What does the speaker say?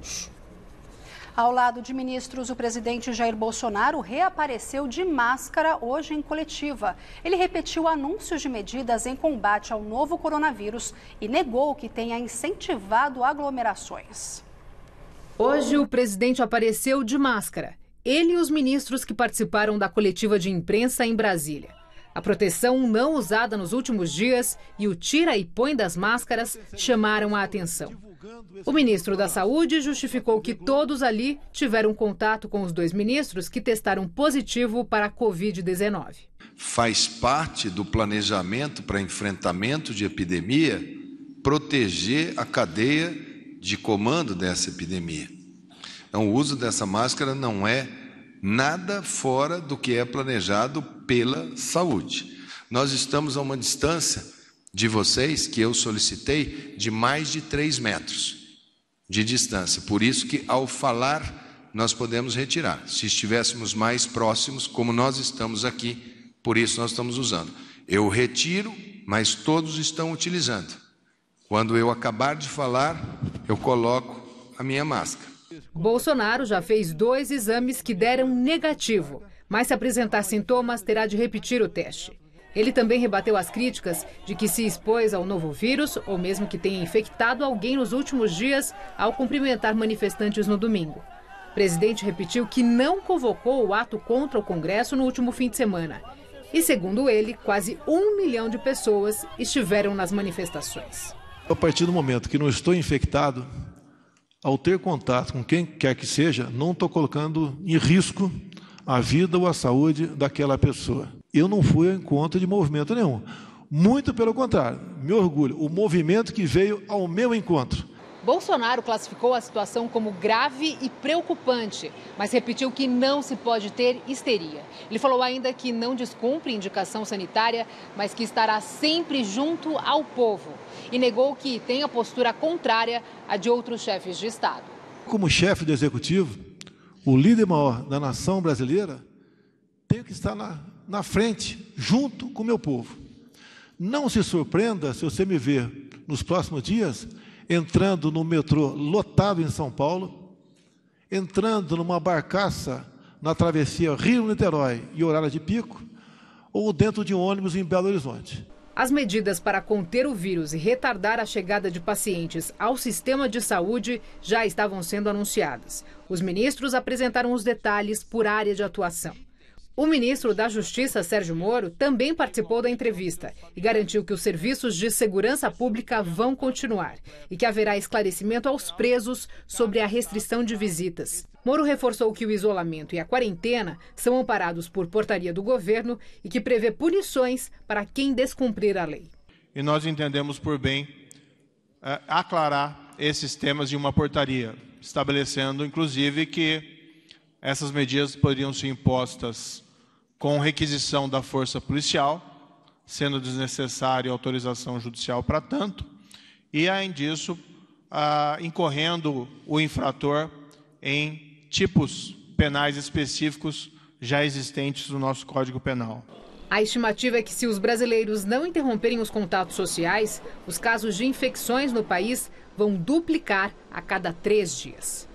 coronavírus. Ao lado de ministros, o presidente Jair Bolsonaro reapareceu de máscara hoje em coletiva. Ele repetiu anúncios de medidas em combate ao novo coronavírus e negou que tenha incentivado aglomerações. Hoje, o presidente apareceu de máscara. Ele e os ministros que participaram da coletiva de imprensa em Brasília. A proteção não usada nos últimos dias e o tira e põe das máscaras chamaram a atenção. O ministro da Saúde justificou que todos ali tiveram contato com os dois ministros que testaram positivo para a Covid-19. Faz parte do planejamento para enfrentamento de epidemia proteger a cadeia de comando dessa epidemia. Então, o uso dessa máscara não é nada fora do que é planejado pela saúde. Nós estamos a uma distância de vocês, que eu solicitei, de mais de 3 metros de distância. Por isso que, ao falar, nós podemos retirar. Se estivéssemos mais próximos, como nós estamos aqui, por isso nós estamos usando. Eu retiro, mas todos estão utilizando. Quando eu acabar de falar, eu coloco a minha máscara. Bolsonaro já fez dois exames que deram negativo, mas se apresentar sintomas, terá de repetir o teste. Ele também rebateu as críticas de que se expôs ao novo vírus, ou mesmo que tenha infectado alguém nos últimos dias ao cumprimentar manifestantes no domingo. O presidente repetiu que não convocou o ato contra o Congresso no último fim de semana. E, segundo ele, quase um milhão de pessoas estiveram nas manifestações. A partir do momento que não estou infectado, ao ter contato com quem quer que seja, não estou colocando em risco a vida ou a saúde daquela pessoa. Eu não fui ao encontro de movimento nenhum. Muito pelo contrário, me orgulho, o movimento que veio ao meu encontro. Bolsonaro classificou a situação como grave e preocupante, mas repetiu que não se pode ter histeria. Ele falou ainda que não descumpre indicação sanitária, mas que estará sempre junto ao povo. E negou que tenha postura contrária à de outros chefes de Estado. Como chefe do executivo, o líder maior da nação brasileira, tenho que estar na, na frente, junto com o meu povo. Não se surpreenda se você me ver nos próximos dias entrando no metrô lotado em São Paulo, entrando numa barcaça na travessia Rio-Niterói e horário de pico, ou dentro de um ônibus em Belo Horizonte. As medidas para conter o vírus e retardar a chegada de pacientes ao sistema de saúde já estavam sendo anunciadas. Os ministros apresentaram os detalhes por área de atuação. O ministro da Justiça, Sérgio Moro, também participou da entrevista e garantiu que os serviços de segurança pública vão continuar e que haverá esclarecimento aos presos sobre a restrição de visitas. Moro reforçou que o isolamento e a quarentena são amparados por portaria do governo e que prevê punições para quem descumprir a lei. E nós entendemos por bem é, aclarar esses temas de uma portaria, estabelecendo, inclusive, que essas medidas poderiam ser impostas com requisição da força policial, sendo desnecessária autorização judicial para tanto, e, além disso, ah, incorrendo o infrator em tipos penais específicos já existentes no nosso Código Penal. A estimativa é que, se os brasileiros não interromperem os contatos sociais, os casos de infecções no país vão duplicar a cada três dias.